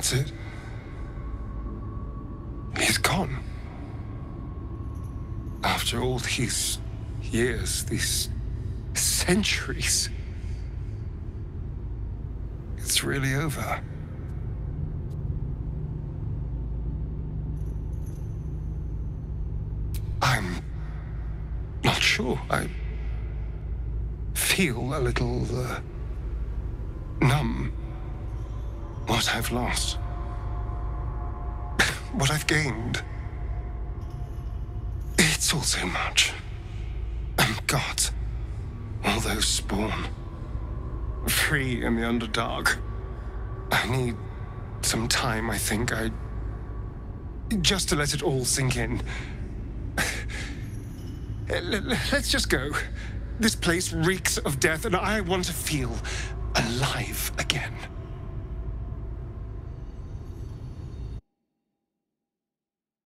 That's it. He's gone. After all these years, these centuries, it's really over. I'm not sure. I feel a little uh, numb. What I've lost, what I've gained. It's all so much. And God, all those spawn, free in the Underdark. I need some time, I think. I. just to let it all sink in. Let's just go. This place reeks of death, and I want to feel alive again.